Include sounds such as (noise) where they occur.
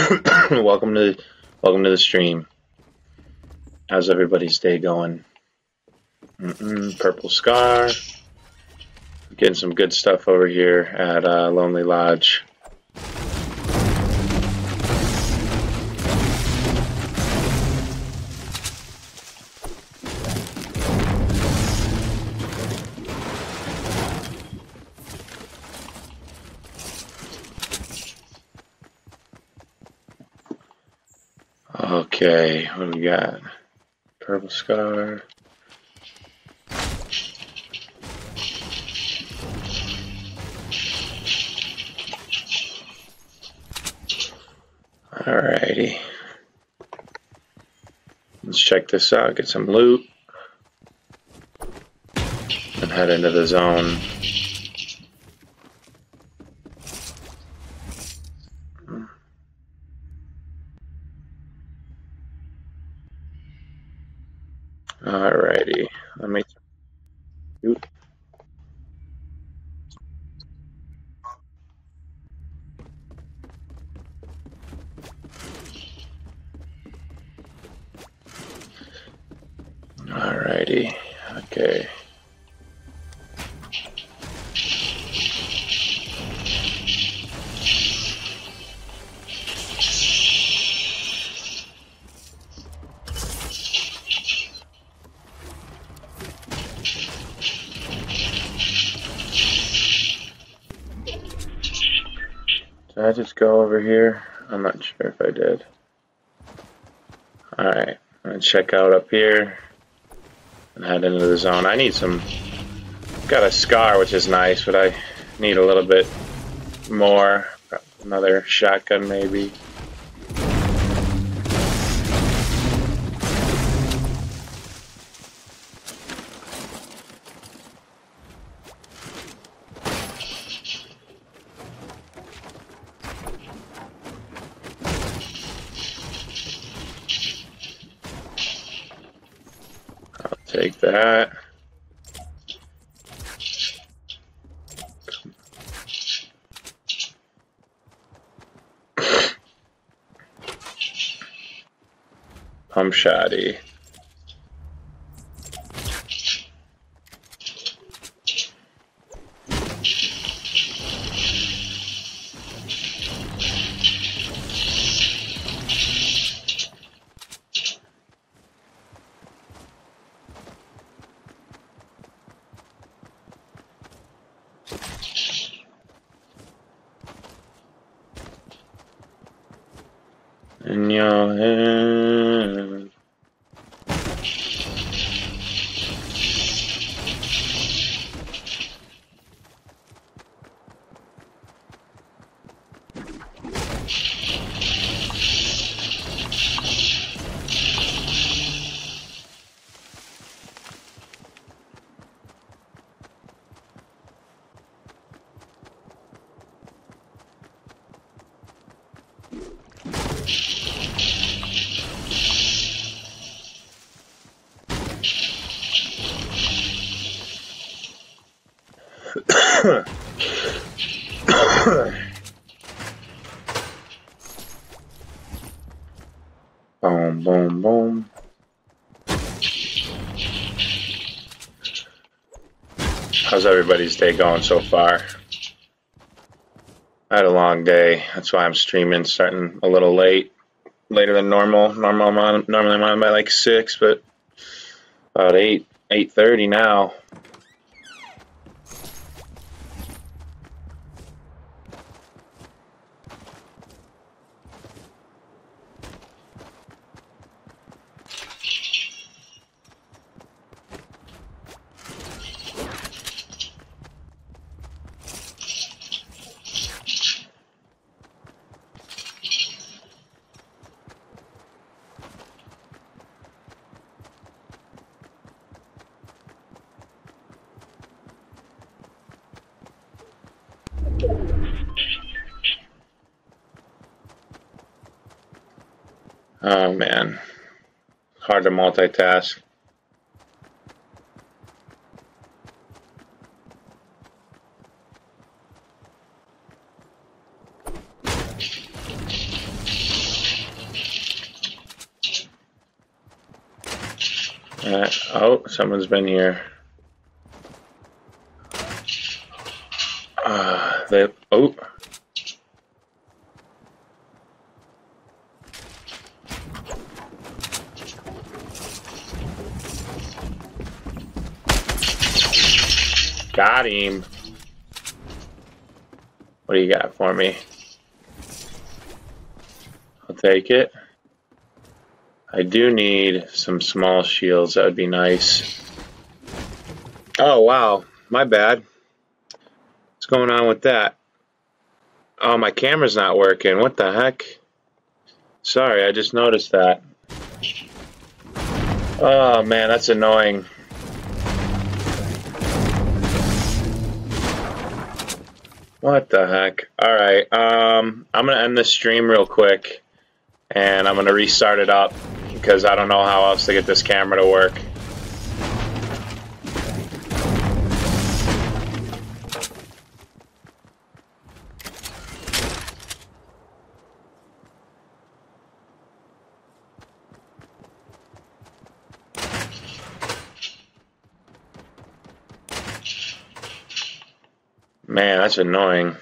(coughs) welcome to welcome to the stream. How's everybody's day going? Mm -mm, purple scar. Getting some good stuff over here at uh, Lonely Lodge. Okay, what do we got? Purple Scar. Alrighty. Let's check this out, get some loot, and head into the zone. Alrighty, let me. Oop. Alrighty, okay. Did I just go over here? I'm not sure if I did. Alright, I'm gonna check out up here and head into the zone. I need some. Got a scar, which is nice, but I need a little bit more. Another shotgun, maybe. Take that. I'm shotty. In (coughs) boom, boom, boom. How's everybody's day going so far? I had a long day. That's why I'm streaming, starting a little late, later than normal. Normal, I'm on, normally I'm on by like six, but about eight, eight thirty now. Oh man, hard to multitask. Uh, oh, someone's been here. Uh, they, oh. Got him. What do you got for me? I'll take it. I do need some small shields. That would be nice. Oh, wow. My bad. What's going on with that? Oh, my camera's not working. What the heck? Sorry, I just noticed that. Oh, man, that's annoying. What the heck? Alright, um, I'm going to end this stream real quick. And I'm going to restart it up. Because I don't know how else to get this camera to work. Man, that's annoying.